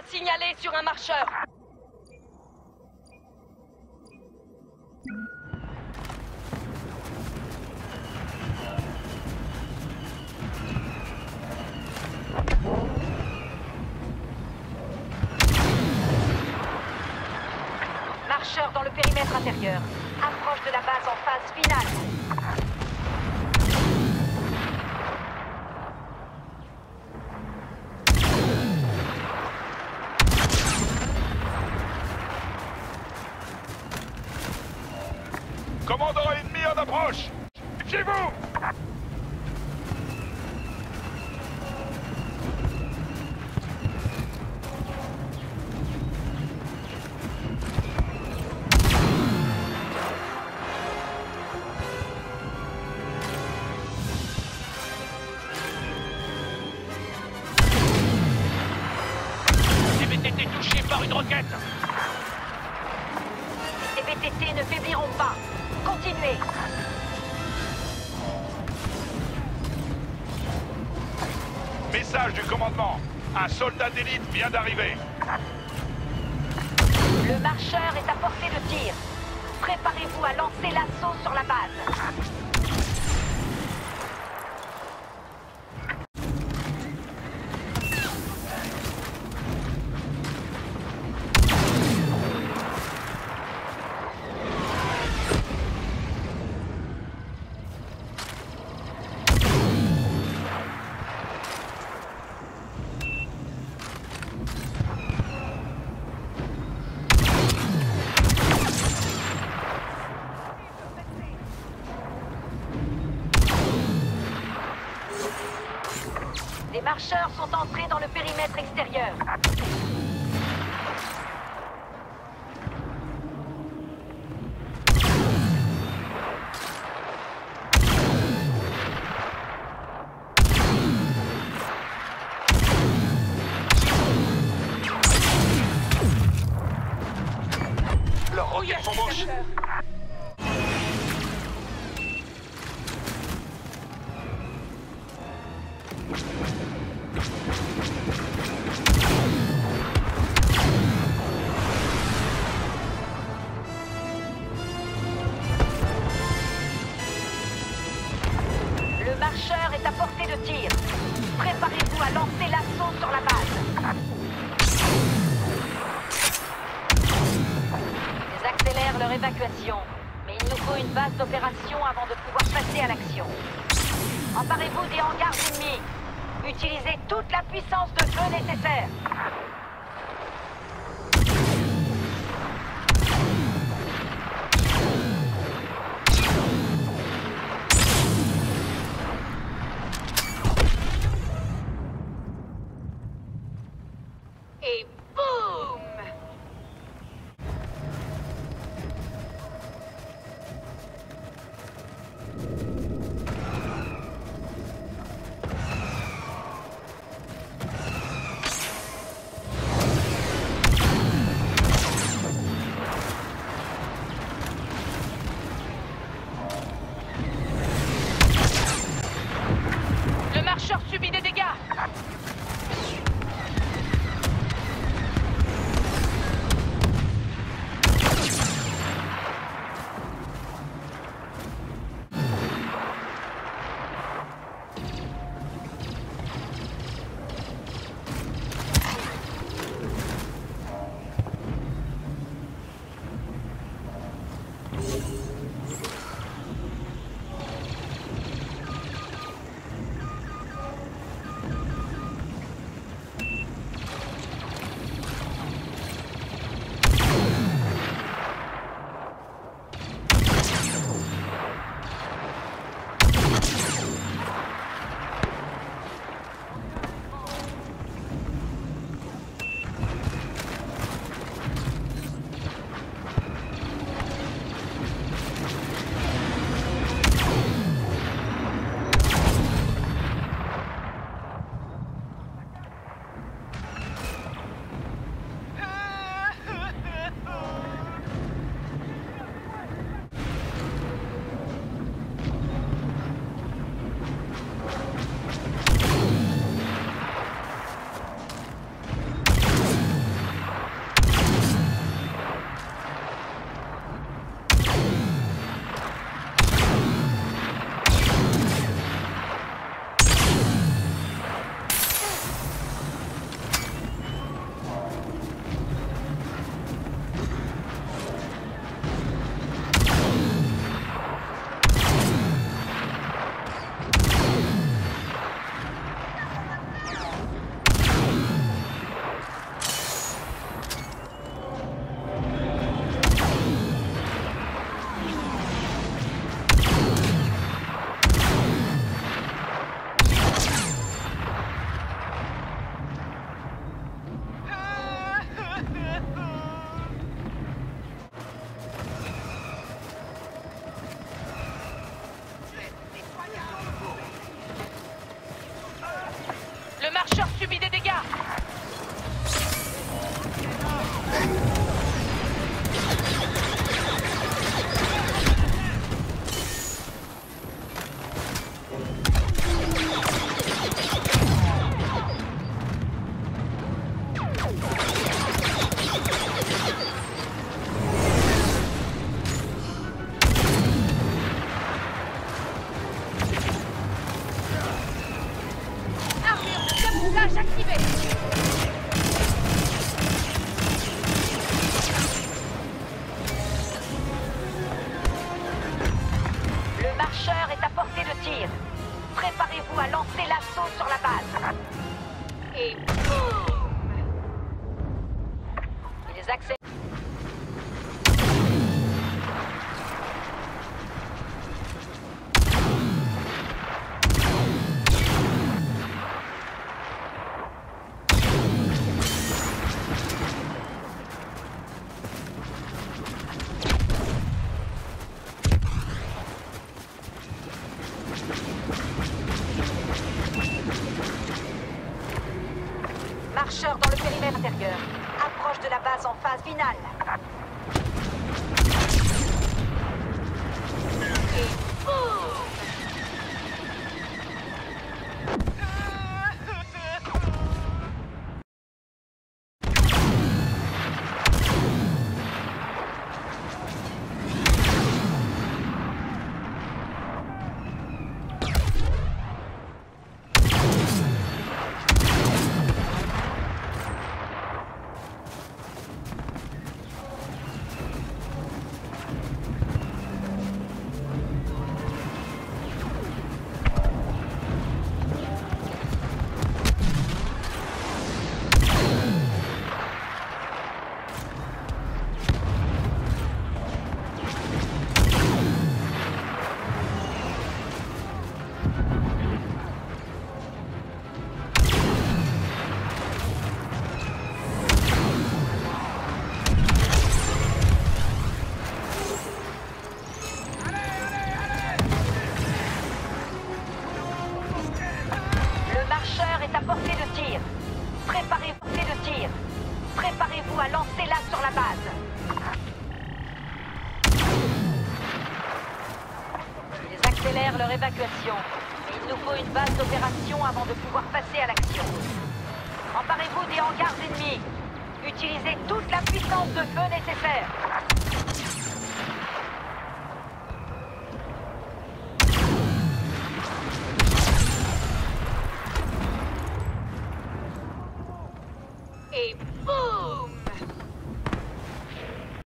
dégâts signalés sur un marcheur. Marcheur dans le périmètre intérieur. Approche de la base en phase finale. Commandant ennemi en approche. Fiez-vous CBTT touché par une roquette Message du commandement. Un soldat d'élite vient d'arriver. Le marcheur est à portée de tir. Préparez-vous à lancer l'assaut sur la base. Marcheurs sont entrés dans le périmètre extérieur. Leurs roquettes sont. Préparez-vous à lancer l'assaut sur la base. Ils accélèrent leur évacuation, mais il nous faut une base d'opération avant de pouvoir passer à l'action. Emparez-vous des hangars ennemis. Utilisez toute la puissance de feu nécessaire. Subit des marcheur subit des dégâts Approche de la base en phase finale. Préparez-vous à lancer là sur la base. Ils accélèrent leur évacuation. Il nous faut une base d'opération avant de pouvoir passer à l'action. Emparez-vous des hangars ennemis. Utilisez toute la puissance de feu nécessaire.